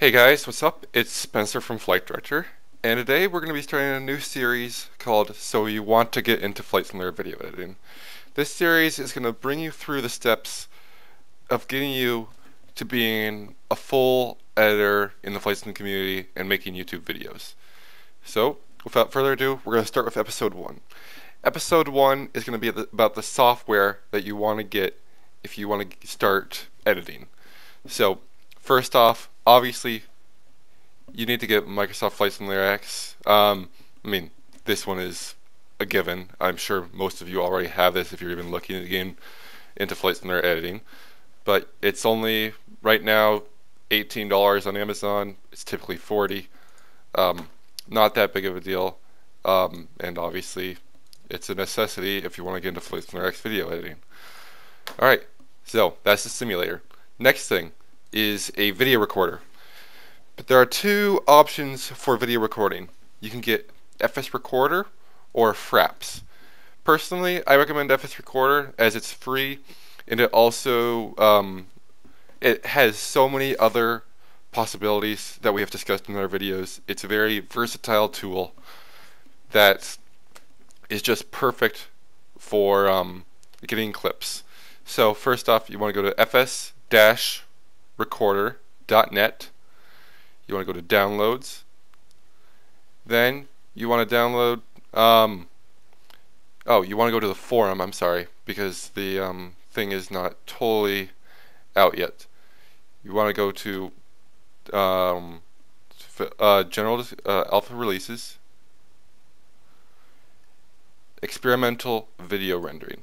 Hey guys, what's up? It's Spencer from Flight Director, and today we're going to be starting a new series called So You Want to Get into Flight Simulator Video Editing. This series is going to bring you through the steps of getting you to being a full editor in the flight sim community and making YouTube videos. So, without further ado, we're going to start with episode 1. Episode 1 is going to be about the software that you want to get if you want to start editing. So, first off, obviously, you need to get Microsoft Flight Simulator X. Um, I mean, this one is a given. I'm sure most of you already have this if you're even looking at the game into Flight Simulator editing. But it's only right now $18 on Amazon. It's typically 40. Um, not that big of a deal. Um, and obviously, it's a necessity if you want to get into Flight Simulator X video editing. Alright, so that's the simulator. Next thing is a video recorder. But there are two options for video recording. You can get FS Recorder or Fraps. Personally, I recommend FS Recorder as it's free and it also um, it has so many other possibilities that we have discussed in our videos. It's a very versatile tool that is just perfect for um, getting clips. So first off, you want to go to fs recorder.net. You want to go to downloads. Then you want to download. Um, oh, you want to go to the forum. I'm sorry because the um, thing is not totally out yet. You want to go to um, uh, general uh, alpha releases, experimental video rendering,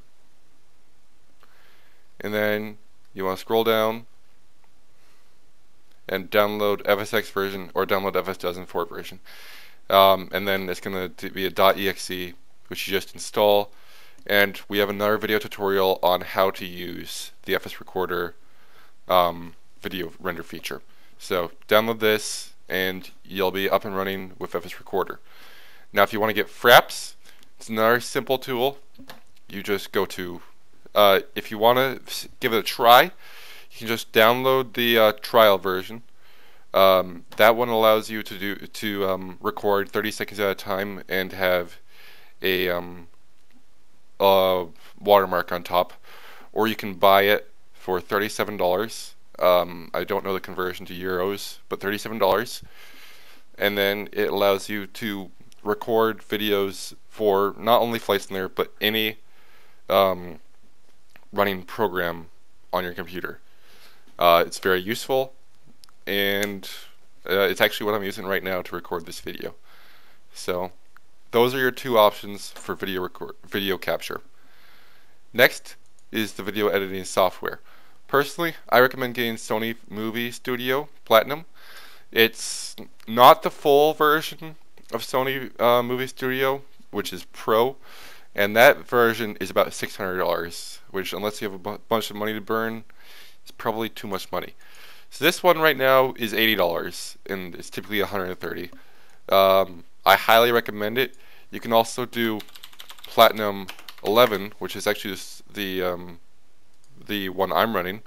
and then you want to scroll down and download FSX version or download FS 2004 version. Um, and then it's going to be a .exe which you just install and we have another video tutorial on how to use the FS Recorder um, video render feature. So download this and you'll be up and running with FS Recorder. Now if you want to get Fraps, it's another simple tool. You just go to, uh, if you want to give it a try, you can just download the uh, trial version. Um, that one allows you to do to um, record 30 seconds at a time and have a, um, a watermark on top, or you can buy it for $37. Um, I don't know the conversion to euros, but $37. And then it allows you to record videos for not only flights in there, but any um, running program on your computer. Uh, it's very useful, and uh, it's actually what I'm using right now to record this video. So, those are your two options for video record, video capture. Next is the video editing software. Personally, I recommend getting Sony Movie Studio Platinum. It's not the full version of Sony uh, Movie Studio, which is Pro, and that version is about $600, which unless you have a bunch of money to burn, is probably too much money. So this one right now is $80 and it's typically 130 um, I highly recommend it. You can also do Platinum 11, which is actually the um, the one I'm running,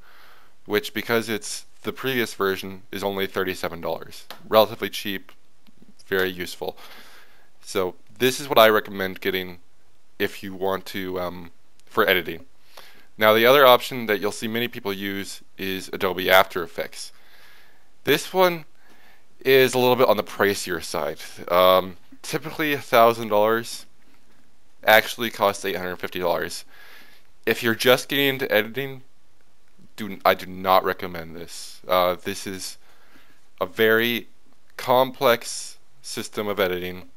which because it's the previous version is only $37. Relatively cheap, very useful. So this is what I recommend getting if you want to um, for editing. Now the other option that you'll see many people use is Adobe After Effects. This one is a little bit on the pricier side. Um, typically $1,000 actually costs $850. If you're just getting into editing, do I do not recommend this. Uh, this is a very complex system of editing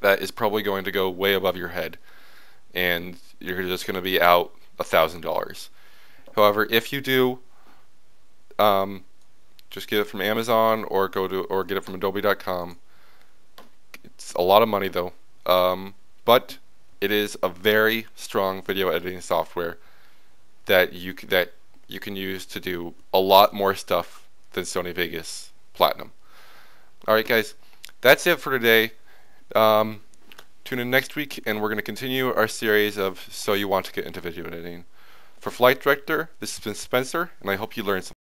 that is probably going to go way above your head and you're just going to be out a thousand dollars. However, if you do, um, just get it from Amazon or go to or get it from Adobe.com. It's a lot of money though, um, but it is a very strong video editing software that you that you can use to do a lot more stuff than Sony Vegas Platinum. All right, guys, that's it for today. Um, Tune in next week, and we're going to continue our series of So You Want to Get into Video Editing. For Flight Director, this has been Spencer, and I hope you learned something.